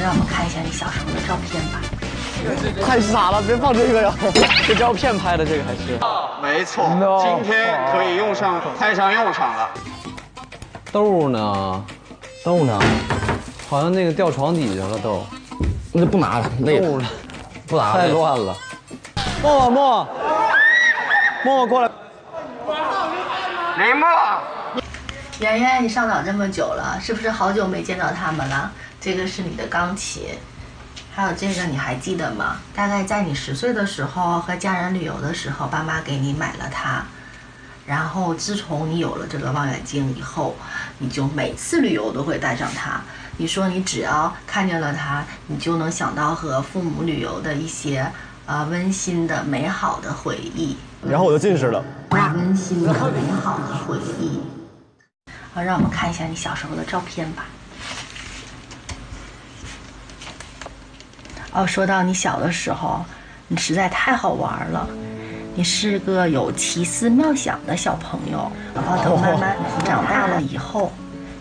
让我们看一下你小时候的照片吧。太傻了，别放这个呀！这照片拍的这个还是没错 No 今天可以用上派上用场了。豆呢？豆呢？好像那个掉床底下了豆，那就不拿了，累了，豆了？不拿了。太乱了。默默默，默默过来。林默，圆圆，你上岛这么久了，是不是好久没见到他们了？这个是你的钢琴，还有这个你还记得吗？大概在你十岁的时候和家人旅游的时候，爸妈给你买了它。然后自从你有了这个望远镜以后，你就每次旅游都会带上它。你说你只要看见了它，你就能想到和父母旅游的一些呃温馨的美好的回忆。然后我就近视了。温馨的美好的回忆。好，让我们看一下你小时候的照片吧。哦，说到你小的时候，你实在太好玩了。你是个有奇思妙想的小朋友，然后等慢慢长大了以后，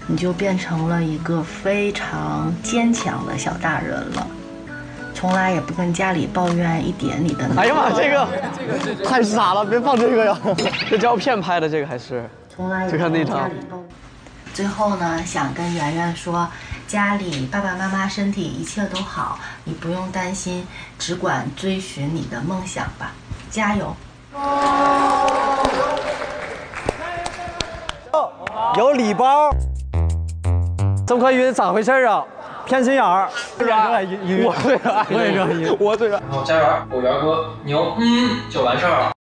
你就变成了一个非常坚强的小大人了，从来也不跟家里抱怨一点你的。哎呀妈，这个太傻了，别放这个呀！这照片拍的这个还是从来也就看那张最后呢，想跟圆圆说，家里爸爸妈妈身体一切都好，你不用担心，只管追寻你的梦想吧，加油！有礼包。这么快晕，咋回事啊？偏心眼儿，是吧？我最爱，我也热音，我最爱。好加油，我圆哥牛，嗯，就完事儿了。